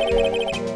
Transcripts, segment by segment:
Música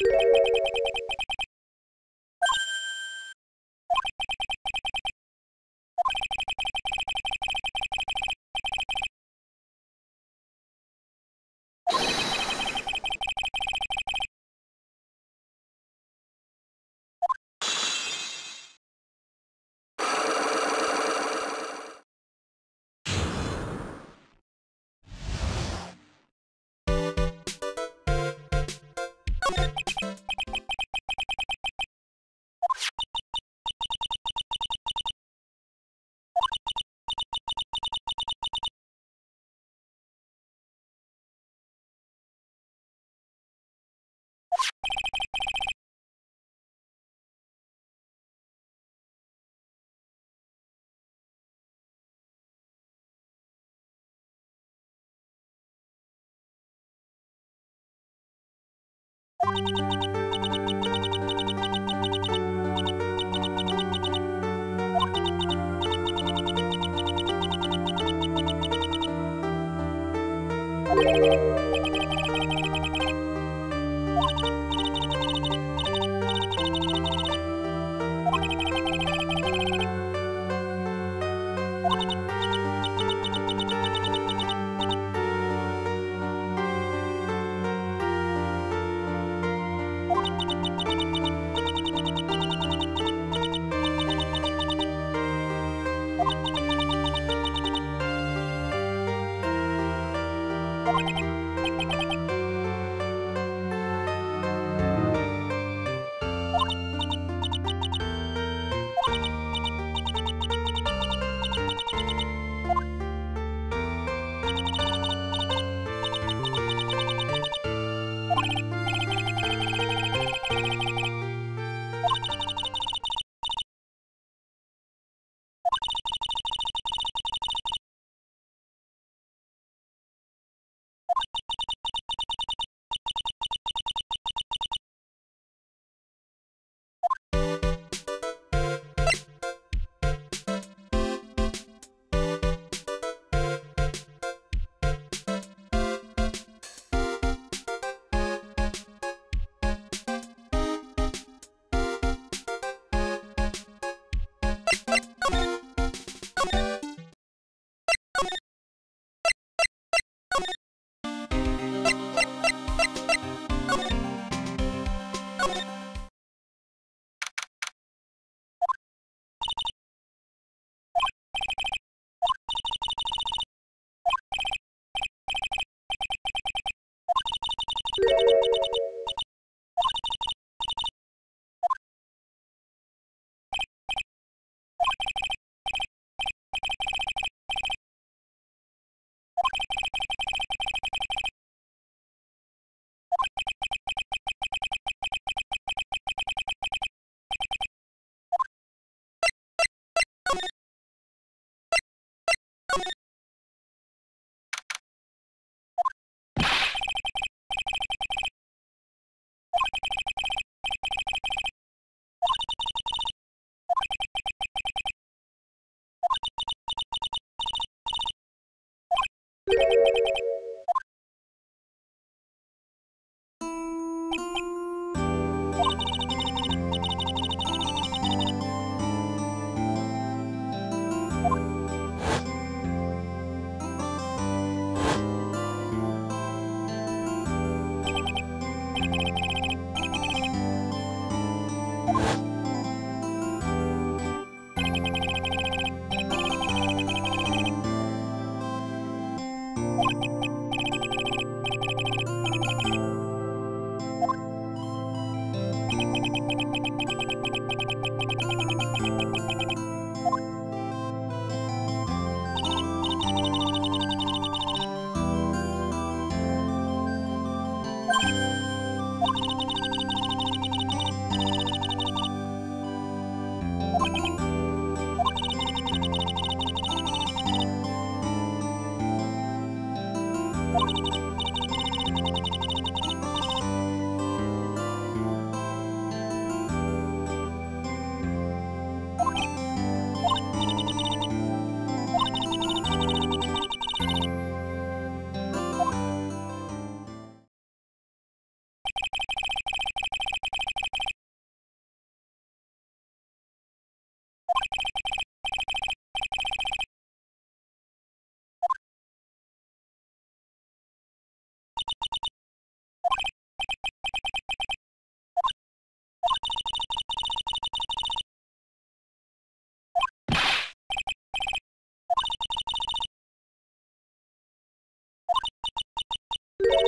you Música you